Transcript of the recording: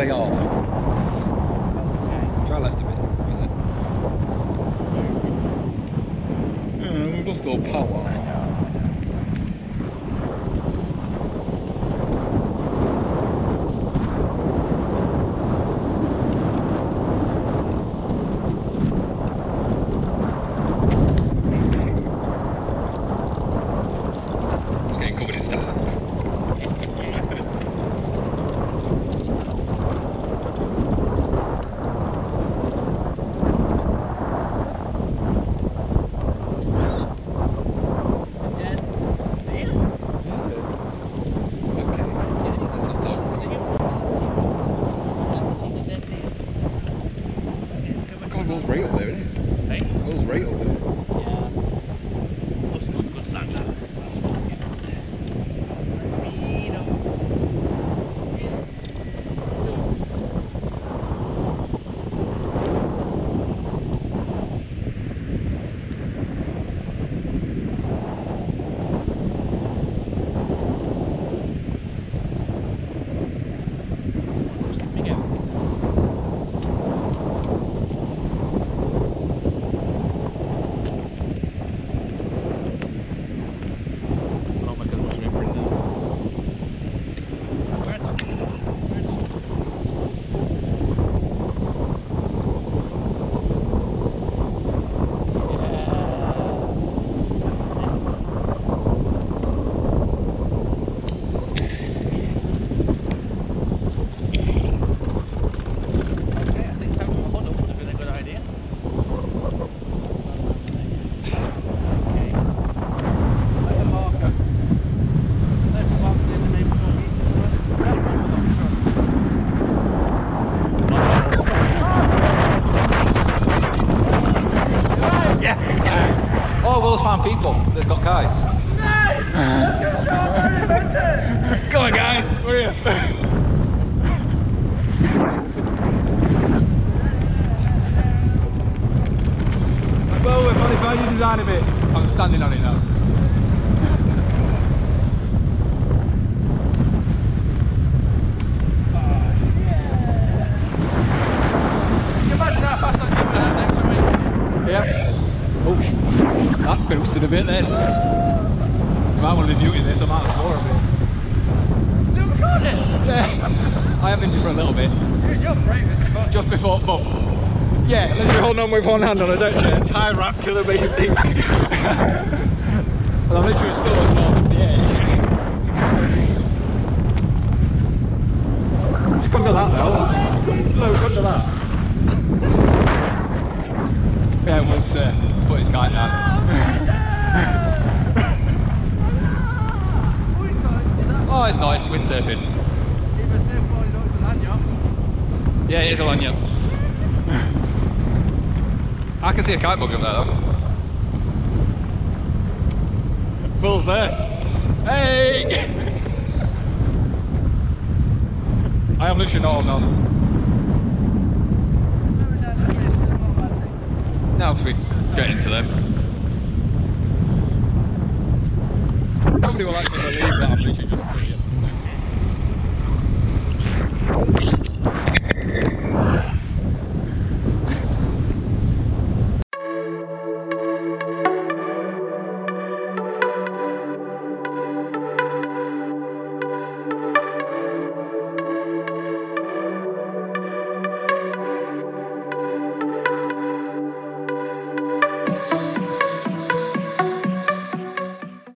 We are. Try left a bit. Yeah, we've lost all power. God, Will's right up there, isn't Hey? it? Will's right up there. Yeah. Looks like some good sand. that. Speed up. Let me go. Oh my god, what's your imprint there? Where is that? Where is that? Okay, I think having a huddle would have been a good idea. Okay. Like a marker. Left marker in the neighbourhood. Yeah. Oh, Will's found people that's got kites. Nice! Come on, guys. We're here. Well, we've modified your design a bit. I'm standing on it now. Boosted a bit then. You might want to be mute this, I might have swore a bit. Still recording? Yeah, I have been for a little bit. You're, you're brave as fuck. Just before, but yeah, literally holding on with one hand on a deck chair, tie wrapped to the main thing. and I'm literally still on the edge. Just couldn't do that though. No, couldn't do that. Yeah, once uh, put his kite down. Oh, it's nice, windsurfing. Yeah, it is a lanyard. I can see a kite bug up there though. Will's there. Hey! I am literally not on. Now to we get into them. Nobody will actually believe that